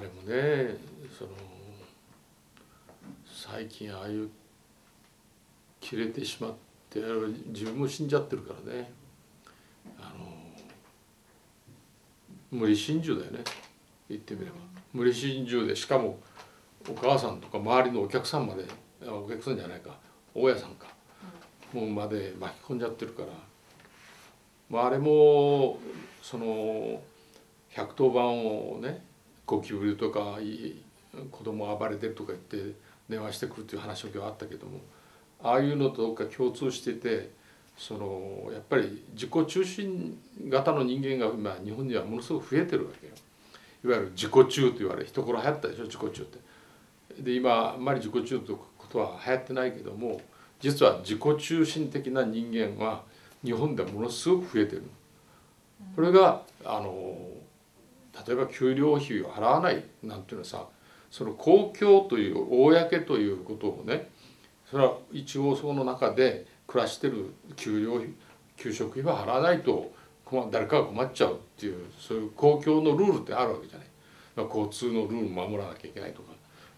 あれもねその最近ああいう切れてしまって自分も死んじゃってるからね。あの無理心中だよね。言ってみれば。無理心中でしかもお母さんとか周りのお客さんまでお客さんじゃないか。大家さんか。もうまで巻き込んじゃってるから、まあ、あれもその110番をねゴキブリとか子供暴れてるとか言って電話してくるっていう話も今日あったけどもああいうのとどっか共通しててそのやっぱり自己中心型の人間が今日本にはものすごく増えてるわけよ。いわゆる自己中と言われ一頃流行ったでしょ自己中って。で今あんまり自己中ということは流行ってないけども実は自己中心的な人間は日本ではものすごく増えてる。これがあの例えば給料費を払わないなんていうのはさその公共という公ということをねそれは一応その中で暮らしてる給料費給食費は払わないと誰かが困っちゃうっていうそういう公共のルールってあるわけじゃない。交通のルール守らなきゃいけないとか。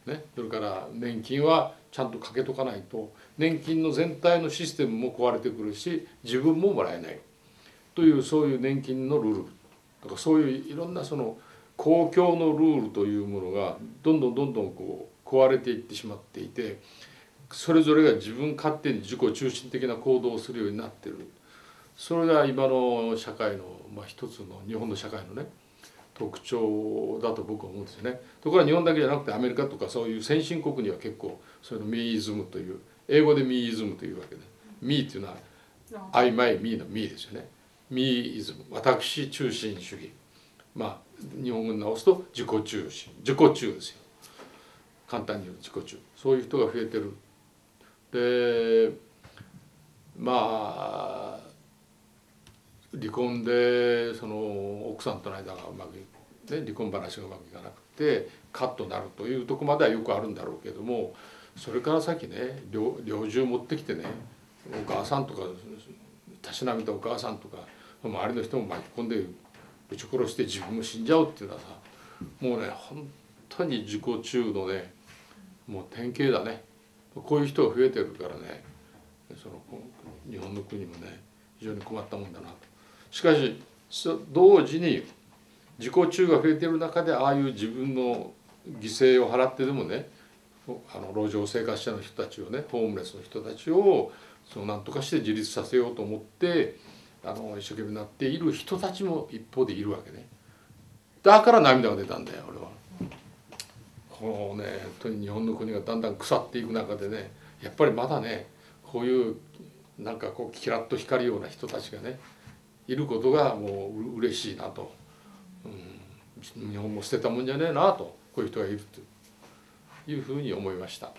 ね。それから年金はちゃんとかけとかないと。年金の全体のシステムも壊れてくるし自分ももらえない。というそういう年金のルール。だからそういういろんなその公共のルールというものがどんどんどんどんこう壊れていってしまっていてそれぞれが自分勝手に自己中心的な行動をするようになってるそれが今の社会の、まあ、一つの日本の社会のね特徴だと僕は思うんですよね。ところが日本だけじゃなくてアメリカとかそういう先進国には結構そういうのミーイズムという英語でミーイズムというわけでミーっていうのは「I, my, me」のミーですよね。ミーイズム私中心主義。まあ日本語に直すと自己中心。自己中ですよ。簡単に言うと自己中。そういう人が増えてる。でまあ離婚でその奥さんとの間がうまくね離婚話がうまくいかなくてカッとなるというとこまではよくあるんだろうけどもそれから先ね猟銃持ってきてねお母さんとかたしなみたお母さんとか周りの人も巻き込んで撃ち殺して自分も死んじゃうっていうのはさもうね本当に自己中のねもう典型だねこういう人が増えてるからねその日本の国もね非常に困ったもんだなと。しかし同時に自己中が増えてる中でああいう自分の犠牲を払ってでもねあの路上生活者の人たちをねホームレスの人たちをその何とかして自立させようと思ってあの一生懸命なっている人たちも一方でいるわけねだから涙が出たんだよ俺は。このね本当に日本の国がだんだん腐っていく中でねやっぱりまだねこういうなんかこうキラッと光るような人たちがねいることがもう嬉しいなと、うん、日本も捨てたもんじゃねえなとこういう人がいるというふうに思いました。